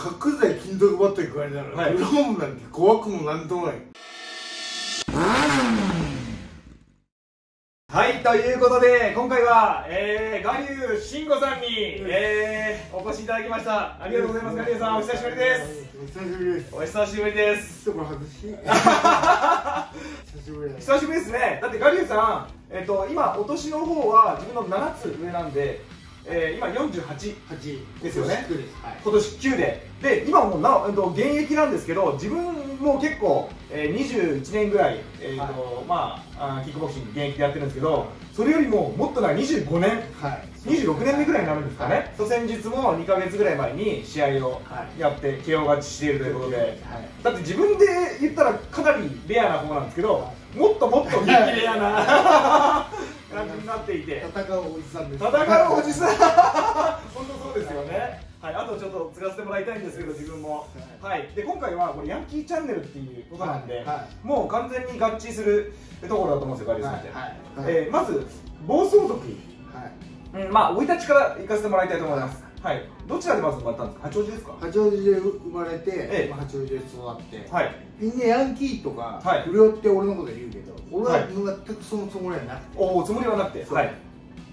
角材金属バットに加えたら、はいグローブなんて怖くもなんともないはい、ということで、今回は、えー、我流慎吾さんに、えー、お越しいただきました。ありがとうございます、我流さん、お久しぶりです。お久しぶりですお 久しぶりです。久しぶりです久しぶりですね。だって、我流さん、えっ、と、今、お年の方は自分の7つ上なんで、えー、今48。8ですよね。9です。はい。今年9で。で今もうなお、えっと、現役なんですけど自分も結構、えー、21年ぐらい、えーとまあ、あーキックボクシング現役でやってるんですけどそれよりももっとな25年。はい。26年目ぐらいになるんですかね、はい。と先日も2か月ぐらい前に試合をはい。やって KO 勝ちしているということで、はい。だって自分で言ったらかなりレアな方なんですけどもっともっと激レアな感じになっていて。戦うおじさんです。戦うおじさん。本当そうですよね。はい、あとちょっと継がせてもらいたいんですけど自分も。はい。で今回はこれヤンキーチャンネルっていうことなんで、はいはもう完全に合致するところだと思うんですよガリさんって、はいはい。えーまず暴走族。はい。うん、まあ生い立ちから行かせてもらいたいと思います。はい。どちらでまず生まれたんですか？八王子ですか？八王子で生まれて、ええまあ八王子で育って、はい。みんなヤンキーとかはい不良って俺のこと言うけど、俺ははい全くそのつもりはなくて、おお、つもりはなくて。はい。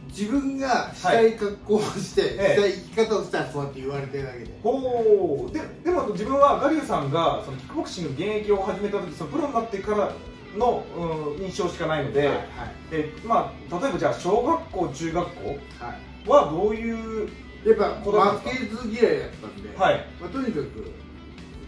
自分がしたい格好をして、ええしたい生き方をしたらそうやって言われてるだけで、おお。で、でも自分はガリュウさんがそのキックボクシング現役を始めた時、そのプロになってからの、うん、印象しかないので、はいえまあ例えばじゃあ小学校中学校はいはどういうやっぱ負けず嫌いだったんで、はい。まあ、とにかく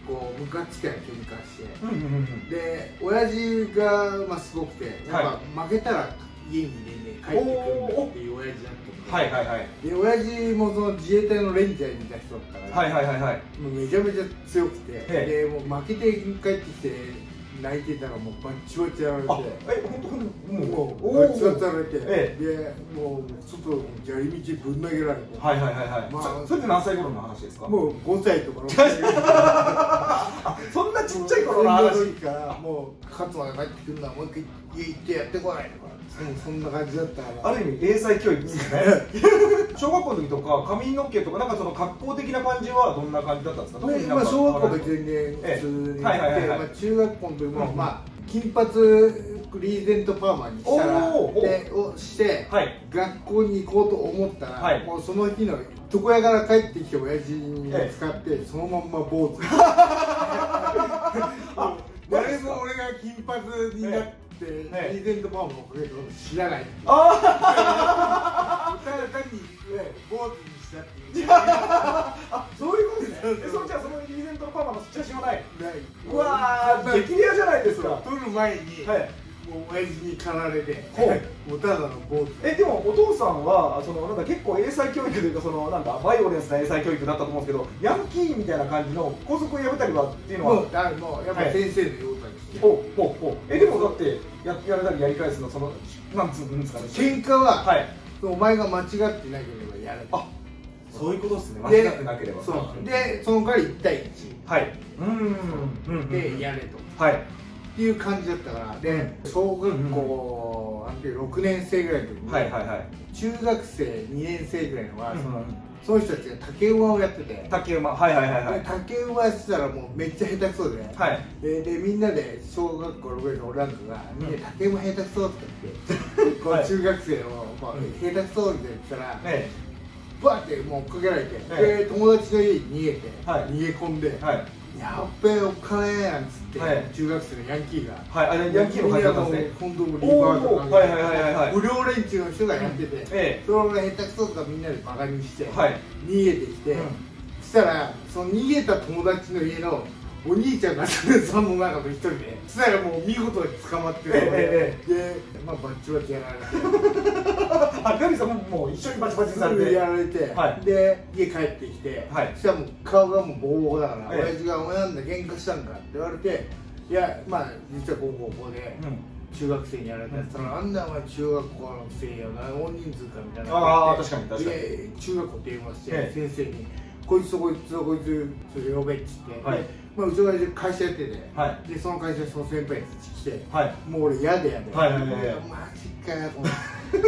こうムカつきや喧嘩して、うんうんうんで親父がまあすごくてやっぱ負けたら家に入れね帰ってくるんだっていう親父だったはいはいはい。で親父もその自衛隊のレンジャーにいた人だったから、はいはいはいはい。もうめちゃめちゃ強くて、えでもう負けて帰ってきて泣いてたらもうバッチバチやられて。あ、え、本当？本当ももう、うバチバチやられて、えでもう外の砂利道ぶん投げられて、はいはいはいはい。まあそそれって何歳頃の話ですか？もう5歳とか6歳。あ、そんなちっちゃい頃の話。からもう勝つまで帰ってくるのはもう一回家行ってやってこないとかそそんな感じだったある意味英才教育ですよね。小学校の時とか髪の毛とかなんかその格好的な感じはどんな感じだったんですか？特になんかまあ、小学校は別にねええ。普通にはいはいはいはい。まあ、中学校の時も、うんまあ金髪リーゼントパーマにしたらでをして、はい。学校に行こうと思ったら、はい。もうその日の床屋から帰ってきて親父にええ使って、そのまんま坊主。あ誰も俺が金髪になって、ええリーゼントパーマをかけたこと知らないあただ単に、ね、坊主にしたっていう。あそういうことですねえそれじゃあそのリーゼントのパーマの写真はない。ない。うわー激レアじゃないですか。撮る前に、はい。もう親父に駆られてほもうただの坊主。えでもお父さんはそのなんか結構英才教育というかそのなんだバイオレンスな英才教育だったと思うんですけどヤンキーみたいな感じの校則を破ったりはっていうのは？もうだもうやっぱり先生の言うことにして、ほうほうほう。えでもだってややられたりやり返すのそのなんつうんですかね。喧嘩は、はい。お前が間違ってなければやる。あそういうことですね。間で違ってなければ。そう。でその代わり1対はい。うんうん1でやれと、はい。っていう感じだったからで、うん。小学校、なんていう6年生ぐらいの時に、はいはいはい。中学生2年生ぐらいのは、うんその人たちが竹馬をやってて、竹馬。はいはいはいはい。で竹馬やってたらもうめっちゃ下手くそで、はい。ででみんなで小学校6年生の俺なんかが「うん。ね竹馬下手くそ」って。言ってこうはい。中学生の、まあうん。下手くそみたいな言ったら、えバーってもう追っかけられて、えで友達の家に逃げて、はい。逃げ込んで、えはいやっべえお金なんつって、はい。中学生のヤンキーが。はいあれヤンキーの感じだったんですね今度もリバーとかはいはいはいはいはい不良連中の人がやってて、えそれが下手くそとかみんなでバカにして、はい。逃げてきて、うんそしたらその逃げた友達の家のお兄ちゃんがその中の一人で。そしたらもう見事に捕まってえで、まあ、バッチバチやられて。あガリさんももう一緒にバチバチにされて。やられて、はい。で家帰ってきて、はい。そしたらもう顔がもうボコボコだから、ええ親父が「お前なんだ喧嘩したんか?」って言われて「いやまあ実はこうこうこうで、うん。中学生にやられたら、あんなお前中学校の生よな大人数かみたいなあー確かに確かに。で中学校電話して、え先生に「こいつとこいつとこいつそれ呼べ」っつって、はい。でまあ、うちの親父会社やってて、はでその会社にその先輩が来て、はい。もう俺嫌で嫌で、はいはいはいはい。マジかよ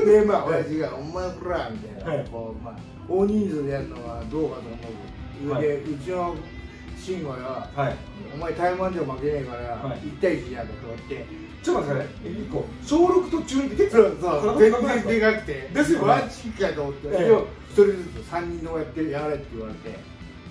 でまあ親父が「お前こら」みたいな、はい。こうまあ、大人数でやるのはどうかと思う、はい。でうちの慎吾がはい。お前台湾でも負けねえから、はい。1対1やだとか言ってちょっと待って一個小6と中2って結構そう。そう全体然でかくて。ですよね。マジかと思って、ええ。一人ずつ3人のやってやれって言われて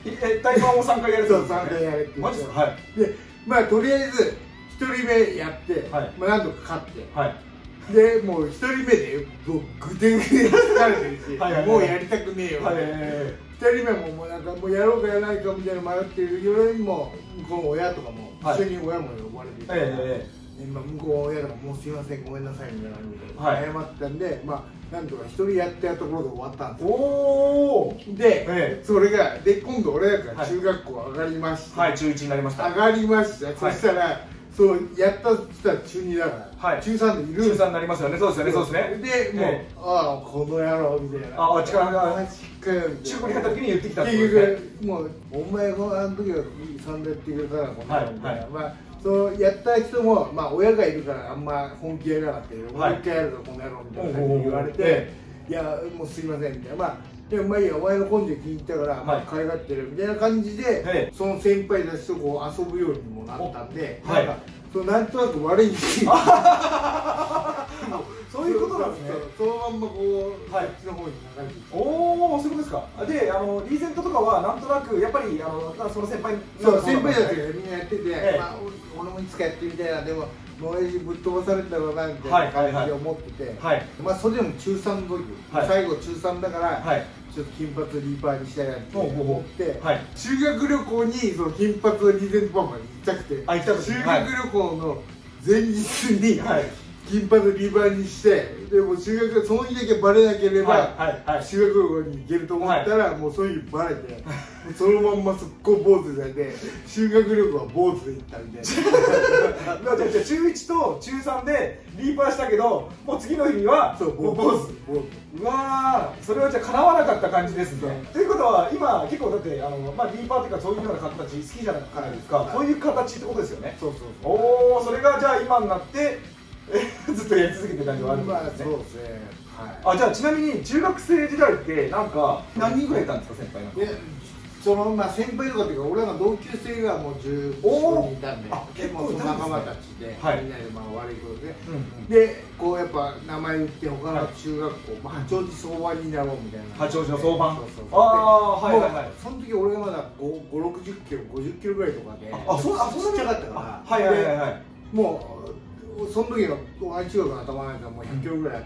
え台湾を3回やるそう3回やれって言マジですか？はい。でまあとりあえず1人目やって、はい。まあ、何とか勝って。はい。でもう1人目でもうぐでぐで疲れてるしはいもうやりたくねえよ、はい2人目ももうなんかもうやろうかやらないかみたいな迷ってるよりも向こうの親とかもはい。一緒に親も呼ばれていて、えでまあ、向こうの親とかもうすいませんごめんなさいみたいな感じで、はい謝ったんでまあなんとか一人やってやったところで終わったんですおよ。おで、えそれがで今度俺らがはい中学校上がりました、はい。中1になりました。上がりました、そしたらそうやった人は中2だから、はい。中3でいる。中3になりますよね。そうですよね。そうですね。でもう、えああこの野郎みたいな。ああ力が。マジかよみたいな。中古に入った時に言ってきたってこと結ですね。局もうお前があの時は3でやってくれたらこんなのみたい。な、はい。まあそうやった人もまあ親がいるからあんま本気やらなかったけど、はい。もう一回やるからこの野郎みたいな感じで言われて、えいやもうすいませんみたいな。まあでもまあいいやお前の根性聞いたから、まあはい可愛がってるみたいな感じで、ええその先輩たちとこう遊ぶようにもなったんで、おはい。なんかそうなんとなく悪いんですよそういうことなんですね。そのまんまこう、はい。こっちの方に流れていく。おおそういうことですか。であのリーゼントとかはなんとなくやっぱりあのその先輩そう先輩たちががみんなやってて、ええ。まあ、俺俺もいつかやってみたいなでももう親父ぶっ飛ばされたろうなみたいはいな感じではい。はい思ってて、はい。まあそれでも中3の時、はい。最後中3だから、はい。ちょっと金髪リーパーにしたいなって思って、はい。修学旅行にその金髪のリーゼントパンマに行きたくてあ行きたくて修学旅行の前日に、はい金髪リーバーにしてでも修学その日だけバレなければ、修学旅行に行けると思ったら、もうそういう日バレて、そのまんま速攻坊主でで修学旅行は坊主で行ったみたいな。じゃあじゃあ中1と中3でリーパーしたけどもう次の日にはそう坊坊主うわーそれはじゃあ叶わなかった感じですね。ということは今結構だってあの、まあ、リーパーっていうかそういうような形好きじゃないですか、はい。そういう形ってことですよね。主そうそうそう。おおそれがじゃあ今になってえ ずっとやり続けてる感じはあるんまあですね、そうですね。はあじゃあちなみに中学生時代ってなんか何人ぐらいいたんですか先輩なんか？そのまあ先輩とかっていうか俺らの同級生がもう15おー。人いたんで結構もその仲間たちで、はい。みんなでまあ悪いことで、うんうん。でこうやっぱ名前言って他はいの中学校、まあ、八王子相場になろうみたいな。八王子の相場？そうそうそう。あーはいはいはい。その時俺がまだ560キロ50キロぐらいとかであそうあそんなにちっちゃかったから。はいはいはいはい。でもうその時の愛知学の頭なんかもう100キロぐらい。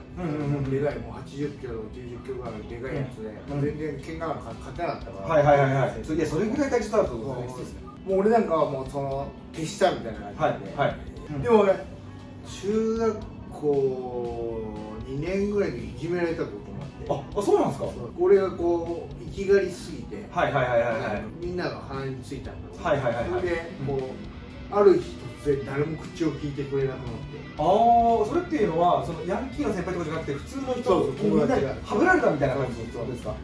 でかいもう80キロ90キロぐらいのでかいやつで、うん全然喧嘩なんか勝てなかったから。はいはいはいはい。そいやそれぐらい体重差あるとも思うんですもう俺なんかはもうその手下みたいな感じで、はいはい。うん。でも俺中学校2年ぐらいにいじめられたことがあって。ああそうなんですか？俺がこう生きがりすぎて、はいはいはいはいはい。みんなが鼻についたんだはいはいはいはい。それでこう、ある日突然誰も口を聞いてくれなくなって。ああそれっていうのはそのヤンキーの先輩とかじゃなくて普通の人みんなはぶられたみたいな感じですか？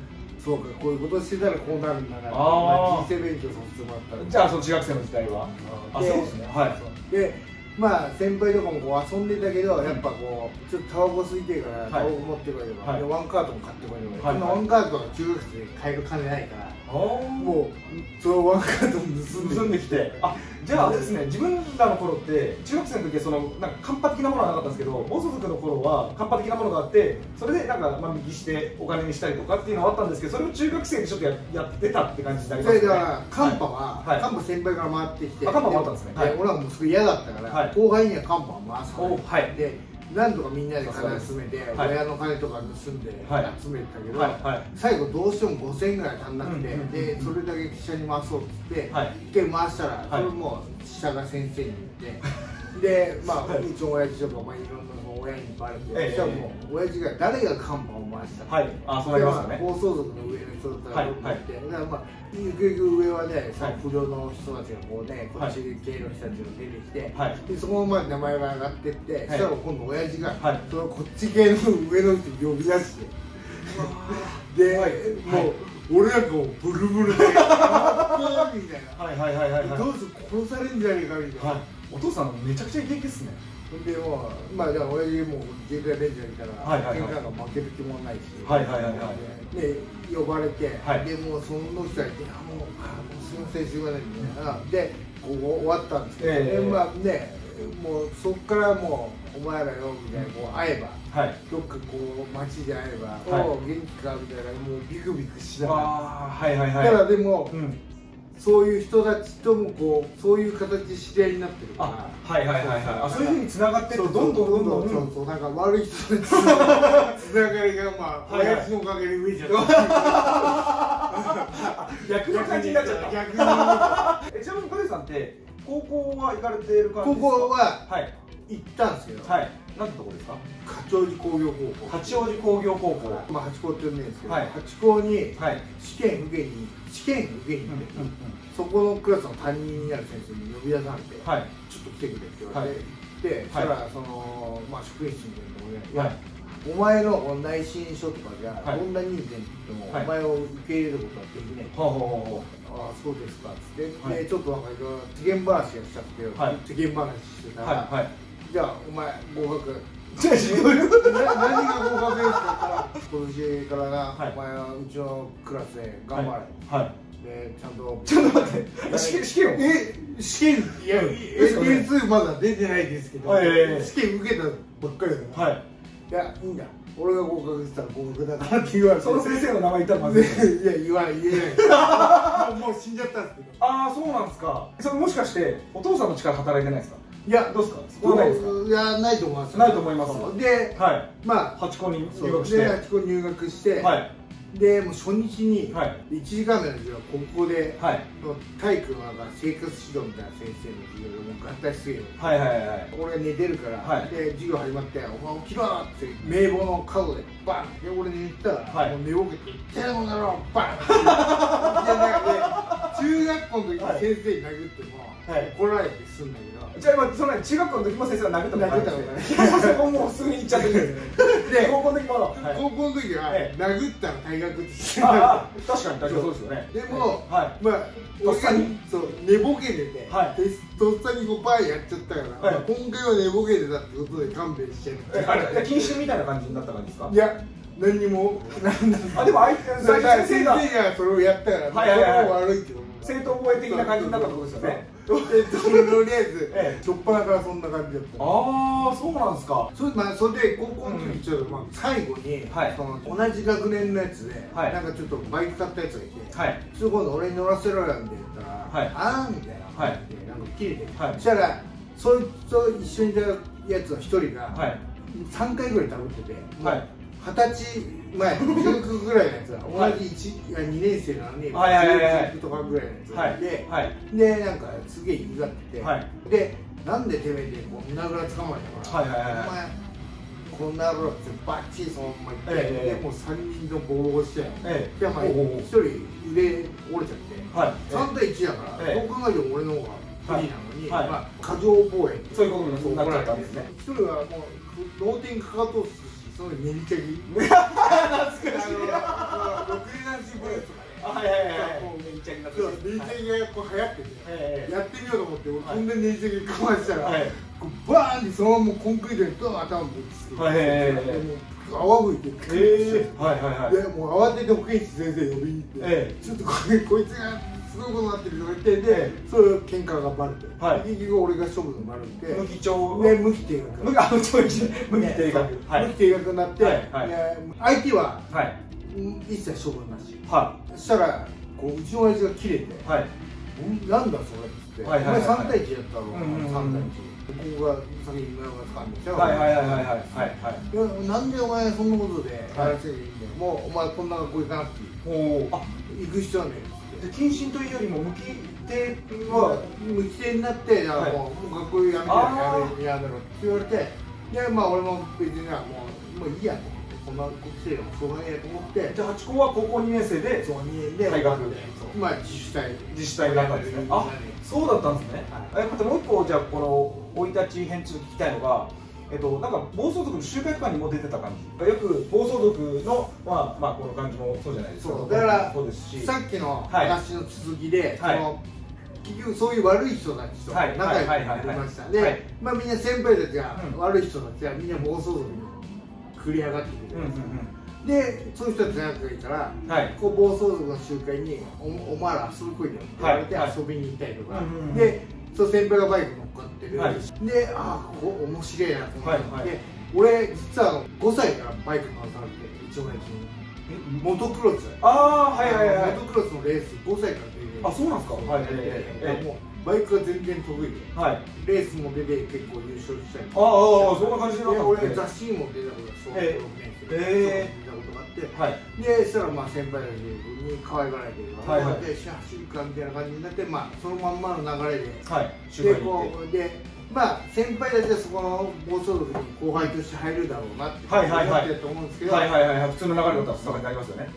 そうかこういうことしてたらこうなるんだな。人生勉強させてもらったらじゃあその中学生の時代は？あでそうですね。はい。でまあ先輩とかもこう遊んでたけど、やっぱこうちょっとタバコ吸いてるから、い。タバコ持ってこいとか、はい。でワンカートも買ってこいとか、はい。ワンカートが中学生で買える金ないから、あももうそのワンカートも盗んで盗んできて。あじゃああれですね。自分らの頃って中学生の時はそのなんかカンパ的なものはなかったんですけど暴走族の頃はカンパ的なものがあってそれでなんか万引きしてお金にしたりとかっていうのはあったんですけどそれを中学生でちょっとややってたって感じになりそますね。れだからカンパは、はい。カンパ先輩から回ってきてあカンパ回ったんですね。はい。俺はもうすごい嫌だったから、はい。後輩にはカンパを回すから、おはい。でなんとかみんなで金集めて、はい。親の金とか盗んではい。集めてたけど、はい。はい。最後どうしても5000円ぐらい足んなくて、うんうんうんでそれだけ汽車に回そうっつって、はい。一回回したら、はい。それも下が先生に言ってでまあ、はいうちの親父とか、まあ、いろんな親にバレて、ええ。もう親父が誰がカンパを回したか、はい。あそうなりますよね。でまあ暴走族の上の人だったらはいだからまあゆくゆく上はね、そはい。の不良の人たちがこうね、こっち系の人たちが出てきて、はい。でそのまま名前が上がってって、はい。そしたら今度親父が、はい。そのこっち系の上の人呼び出して、で、はい。もう、俺なんかもうブルブルで、みたいな。はいはいはいはい。はいどうする殺されんじゃねえかみたいな、はいお父さんめちゃくちゃイケイケっすね。でもうまあじゃあ親父も自衛隊レンジャーいたら、はいはいはい。喧嘩なんか負ける気もないし、はいはいはいはい。で呼ばれて、はい。でもうその人がいて「あもうあもうすいませんすいませんみたいな。でこう終わったんですけど、ええ。でまあねもうそっからもうお前らよみたいなこう会えばはい。どっかこう街で会えば「はい。おう元気か?」みたいなもうビクビクしながら、ああはいはいはい。だからでも、うんそういう人たちともこうそういう形で知り合いになってるから。あはいはいはいはい。あそういうふうに繋がってってどんどんどんどんそうそう。なんか悪い人たちのつながりがまあ 親父のおかげで増えちゃった 逆の感じに。なっちゃった逆に。えちなみに小出さんって高校は行かれている感じ高ですか？校ははい。行ったんですけど、はい。何てとこですか？八王子工業高校。八王子工業高校。まあ八高って呼んでるんですけど、はい。八高にはい。試験受けに試験受けに行って、そこのクラスの担任になる先生に呼び出されて、はい。ちょっと来てくれって言われて、はい。行って、そしたらその、まあ、職員室みたいなところで、お前の内申書とかじゃ、はい。どんな人間でも、はい。お前を受け入れることはできない、ほうほうほああそうですかっつって、はい。でちょっとなんかいろいろ世間話がしちゃって、はい。世間話してたら、うはい。はい。じゃあお前合格じゃあどういうことな何が合格ですかって言ったら今年からな、はい。お前はうちのクラスで頑張れ、はい。でちゃんと。ちょっと待って。試験試験を？え試験いやですよね点数まだ出てないですけど、はいはいはい。試験受けたばっかりだから、はい。いやいいんだ。俺が合格したら合格だからって言われて。その先生の名前言ったらまずい。いや言わない言えない。もう死んじゃったんですけど。ああそうなんですか。それもしかしてお父さんの力働いてないですか？いやどうですか？そこはないですか？いやないと思いますないと思いますではい。まあ八校に入学して。であちこ入学して、はい。でもう初日に、はい。1時間目の授業はここで、はい。体育のなんか生活指導みたいな先生の授業でもう合体するよ。はいはいはい俺寝てるから、はい。で授業始まって「お前起きろ!」って名簿の角でバンで俺寝てたら、はい。もう寝ぼけて「てろだろバン!」って中学校の時に先生に殴っても、はい。怒られてすんだけどじゃあ今その中学校の時も先生が殴ったことあるんです殴ったねそこもうすぐに行っちゃってるで高校の時も。はい。高校の時は、ええ殴ったら退学って確かに確かに。そうですよね。でも、はい。まあ、とっさに。そう寝ぼけてて、はい。でとっさにこうバーやっちゃったから、はい。今回は寝ぼけてたってことで勘弁して。ってえあれ禁酒みたいな感じになった感じですか？いや何にも。なんだあでも相手先先生が生がそれをやったから、はいはいはい。それも悪いけど正当防衛的な感じになったことですよね。とりあえず、ええ。しょっぱなからそんな感じだったああそうなんですか。それ,、まあ、それで高校の時ちょっと、まあ、最後に、はい。その同じ学年のやつで、はい。なんかちょっとバイク買ったやつがいて、はい。それ今度俺に乗らせろよって言ったら、はい。あーみたいな、はい。なんか切れて、はい。そしたらそいつと一緒にいたやつの一人が、はい。3回ぐらいダブってて、はい二十歳前19ぐらいのやつがはい。同じ1、いや2年生なのに、はいはいはいはい。中とかぐらいのやつがい。て、はい。でなんかすげえ言いがってて、はい。でなんでてめえでこう胸ぐらつかまれたから、はいはいはいはい。お前こんな野郎ってバッチリそのまま言って、ええでもう3人とボコボコしてええ。でまあおうおう。おう1人腕折れちゃって、はい。3対1だから、ええ。どう考えても俺の方が不利なのに、はい。はい。まあ、過剰防衛そういうことになっちゃったんですね。一人はもう脳天かかとうすしその練りチャギ懐かしいあのとかねあはいはいはいりチャギがこう流行ってて、ええやってみようと思ってこんな練りチャギかましたら、バーンってそのままコンクリートにドーン頭ぶつけて、はいはいはい。泡吹いてええはいはいはい。でもう慌てて保健室先生呼びに行って、え。ちょっとこれこいつがすごいことになってるとか言ってで、えそういう喧嘩がバレて、はい。結局俺が処分がバレて。無期懲。で無期定額。無期あ無期無期定額。はい。無期定額になって、はい。はい。で相手ははい。うん一切処分なし。はそしたらこううちの親父が切れていはい「んなんだそれ」っつって「はいはいはい。お前3対1やったろ、うんうんうん。3対1」ここが先に今が掴んできたはいはいはいはいはい。はいなんでお前そんなことではい。やらせていいんだよ、もうお前こんな学校行かなくていい。お行く必要はねえ謹慎というよりも無期定は無期限になって、はい。もう、学校やめてやめやめろって言われて、で、まあ俺も別にはもう、もういいやと思って、こんな国生がもしょうがねえやと思って、じゃあ八校は高校2年生でそう2年で退学そうまあ自主退自主退になったんで。すねあそうだったんですね、えまたもう一個じゃあこの生い立ち編ちょっと聞きたいのがえっと、なんか暴走族の集会とかにも出てた感じ。よく暴走族の、まあまあ、この感じもそうじゃないですか。そうだからそうですし。さっきのはい話の続きで、はい。その結局そういう悪い人たちと仲はい。良くなりましたはいはい。はい。はい。で、まあみんな先輩たちがうん。悪い人たちはみんな暴走族に繰り上がってくる、うんうんうん。でそういう人たち仲がいいからはい。こう暴走族の集会におお前ら遊び来いよって言われてはい。はい。遊びに行ったりとか、うんうんうん。でそう先輩がバイク乗っかってる、はい。でああここ面白いなと思って、はいはい。で俺実はあの5歳からバイク乗らされて一応ねモトクロス。ああはいはいはい。モトクロスのレース5歳から出てあそうなんですか？はいえええ。もうバイクが全然得意で。はい。レースも出て結構優勝したり。ああああそんな感じで俺雑誌にも出たことが小学え6年生え出たことがあってはい。でそしたらまあ先輩たちに可愛がられてるから、はいはい。で走るかみたいな感じになってまあそのまんまの流れで。はい。集でこうでまあ先輩たちはそこの暴走族に後輩として入るだろうなってはいはいはい。思ってると思うんですけど、はいはいはいはい。普通の流れだったらそんなになりますよね。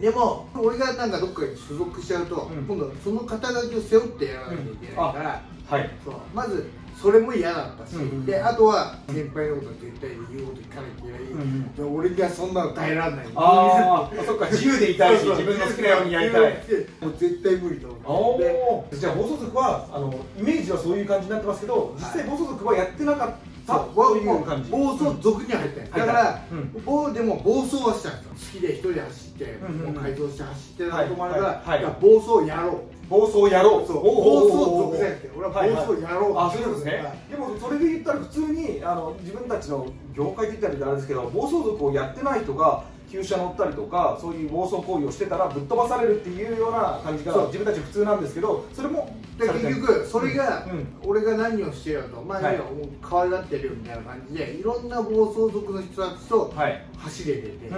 でも俺がなんかどっかに所属しちゃうと、うん。今度その肩書きを背負ってやらなきゃいけないから、はい。そう。まずそれも嫌だったし、であとは先輩のこと絶対に言うこと聞かなきゃいけない、俺にはそんなの耐えられない。ああそっか自由でいたいし自分の好きなようにやりたい。もう絶対無理と思ってじゃあ暴走族はあのイメージはそういう感じになってますけど実際暴走族はやってなかったそう。という感じ。暴走族には入ったんですだから、うん暴でも暴走はしたんですよ。好きで一人で走って、もう改造して走ってることもあるから、はい。はい。はい。だから暴走をやろう暴走やろう。そう暴走族じゃなくて。俺は暴走やろうあそういうことですね、はい。でもそれで言ったら普通にあの自分たちの業界って言ったらあれですけど暴走族をやってない人が旧車乗ったりとかそういう暴走行為をしてたらぶっ飛ばされるっていうような感じが自分たち普通なんですけどそれもで結局それが、うん。俺が何をしてよとまあ、はい可愛がってるよみたいな感じでいろんな暴走族の人たちとはい。走れてて、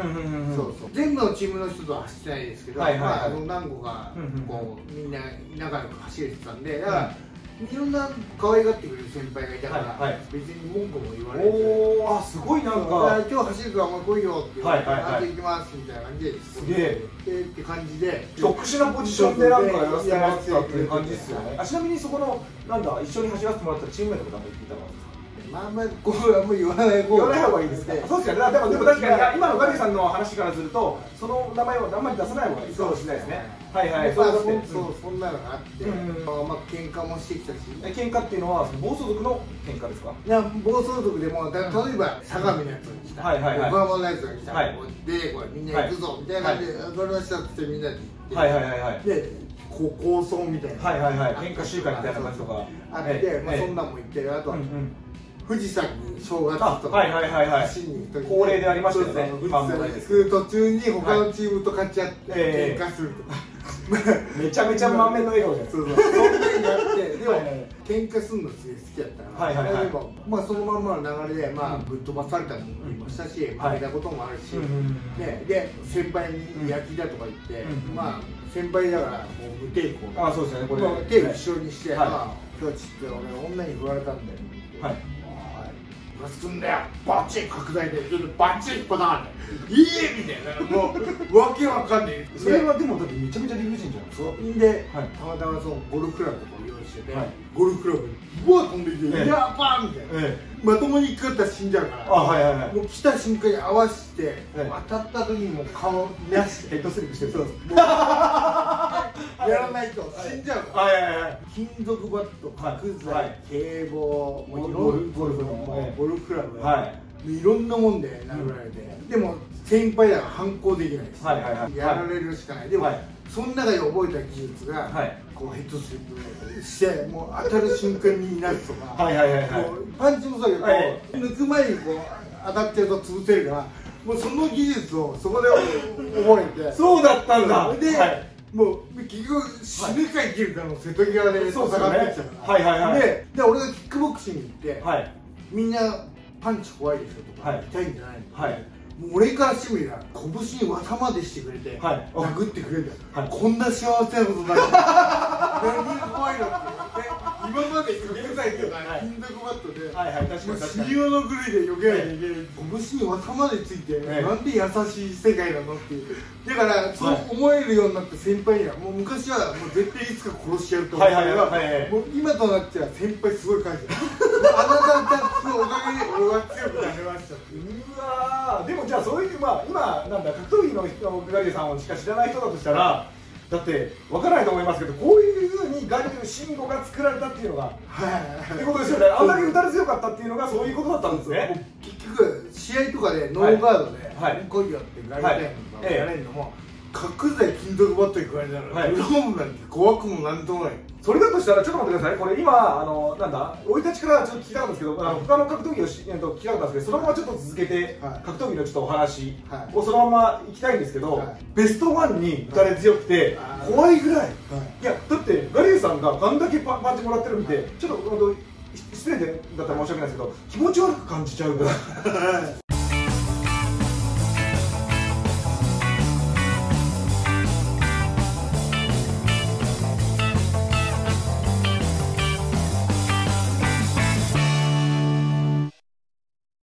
全部のチームの人とは走ってないですけど、はいはいはい。まあ、あの何個かこうみんな仲良く走れてたんでだから、いろんな可愛がってくれる先輩がいたから、はいはい。別に文句も言われておおあすごいなんだか今日走るからお前来いよって言われて、はいはいはい。あじゃあ行きますみたいな感じですげえ。でって感じで特殊なポジションでなんかやらせてもらってたっていう感じですよね。あちなみにそこのなんだ一緒に走らせてもらったチームメイトとかも言ってたの？まああんまりこれはもう言わない方言わない方がいいですか？そうですよね。でもでも確かに今のガリさんの話からするとその名前をあんまり出さない方がいいかもしれないですね。はいはいまあそうそうそんなのがあって、うんまあ喧嘩もしてきたし。え喧嘩っていうのは暴走族の喧嘩ですか？いや暴走族でもだ例えば相模のやつが来た、はいはいはい。横浜のやつが来た、でこれみんな行くぞ、みたいな感じで「分かりました」ってみんなで行って、はいはいはいはい。でこう構想みたいな。はいはいはい。喧嘩集会みたいな感じとか。あって、まあ、そんなんも行ってあとは、うんうん富士山に正月とか走りに行く時恒例でありましたよね富士山に行く途中に他のチームと勝ち合ってええ。喧嘩すると。か、めちゃめちゃ満面の笑顔じゃないですそうそう。そんなにやってで喧嘩するのすげえ好きだったから、はいはい。まあそのまんまの流れで、まあうん。ぶっ飛ばされたのもありましたし、負けたこともあるし、ね、で先輩に焼きだとか言って、うんまあ先輩だからもう無抵抗あそうですよねこれ。まあ手を一緒にして、はい。まあ今日ちって俺女に振られたんだよはいムカつくんだよバッチリ拡大でバッチリ引っ張らないいいえみたいな。もうわけわかんない。それはでもだってめちゃめちゃ理不尽じゃない。ですかそうで、はいたまたまそのゴルフクラブとかを用意してて、はい。ゴルフクラブにうわ飛んできて、ええ。やっばーみたいな、えまともに食ったら死んじゃうから。あはいはいはい。もう来た瞬間に合わせて、はい。当たった時にもう顔なしてヘッドスリップしてる。そう。やらないと死んじゃうから、はいはいはい。金属バット角材、はい。警棒ゴルもういろんゴルフクラブ、はい。いろんなもんで殴られて、でも先輩だから反抗できないです、はいはいはい。やられるしかない、でも、はい。その中で覚えた技術が、はい。こうヘッドスリップしてもう当たる瞬間になるとか、はいはいはいはい。パンチもそうだけど、はい。抜く前にこう当たっちゃうと潰せるからもうその技術をそこで覚えて。そうだったんだ。で、はい。もう結局死ぬか生きるかの瀬戸際で戦ってきたから、ねはいはいはい。でで俺がキックボクシング行って、はい。みんなパンチ怖いでしょとか、はい。痛いんじゃないの。はい俺からしてみれば拳に綿までしてくれて、はい。殴ってくれて、はい。こんな幸せなことない。何が怖いのって。今まで現在とかはい。金属バットで、はいはい確かもうに確かに。死に物狂いで避けなきゃいけない拳に綿までついて、ええ。なんで優しい世界なのっていう。だからそう思えるようになった先輩にはもう昔はもう絶対いつか殺しちゃうと思ったもう今となっちゃ先輩すごい感謝。あなたたちのおかげで俺は強くなれましたっていううわーでもじゃあそういうまあ今なんだ格闘技の人ガリューさんをしか知らない人だとしたらだって分からないと思いますけどこういうふうにガリュー慎吾が作られたっていうのがはいってことですよね。あんだけ打たれ強かったっていうのがそういうことだったんですね。結局試合とかでノーガードで、はい。来いよってガリタイムとかはいやれんのも、角材金属バットに加えながら、はい。グローブなんて怖くもなんともないそれだとしたらちょっと待ってください。これ今あのなんだ？生い立ちからちょっと聞きたんですけど、あの他の格闘技をし、えっと聞きたかったんですけどそのままちょっと続けて、はい。格闘技のちょっとお話はい。をそのまま行きたいんですけど、はい。ベストワンに打たれ強くて、はい。怖いぐらい、はい。いやだってガリューさんがあんだけパンパンチもらってるんで、ちょっと本当失礼でだったら申し訳ないですけど気持ち悪く感じちゃうぐらい